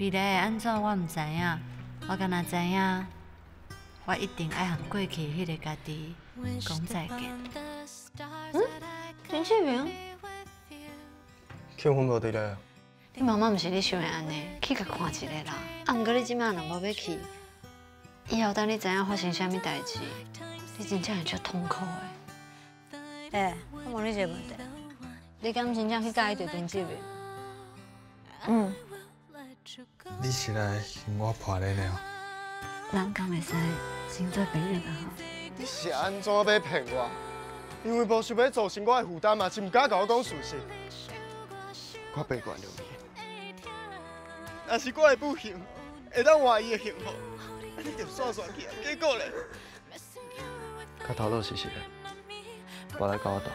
未来会安怎我毋知影，我敢若知影，我一定爱向过去迄个家己讲再见。嗯，林志明，庆婚无伫咧。你妈妈毋是你想的安尼，去甲看一下啦。啊，毋过你即摆若无要去，以后等你知影发生啥物代志，你真正会足痛苦的。哎，我问你一个问题，你敢真正去介意着林志明？嗯。你是来向我破例的哦？咱敢会使先做别人啊？你是安怎要骗我？因为无想要造成我的负担嘛，是毋敢甲我讲事实。我别原谅你。若是我的不幸会当换伊的幸福，你就算算去啊。结果咧，较头脑实实的，我来跟我斗。